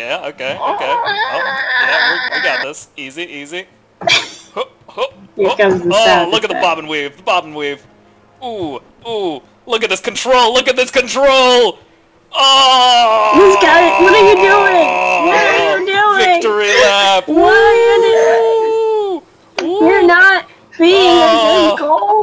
yeah, okay, okay. Oh, yeah, we got this. Easy, easy. Hup, hup, hup. Oh, look at the bob and weave, the bob and weave. Ooh, ooh, look at this control, look at this control! Oh! He's got it, what are you doing? What are you doing? Victory lap! What are you doing? You're not being oh.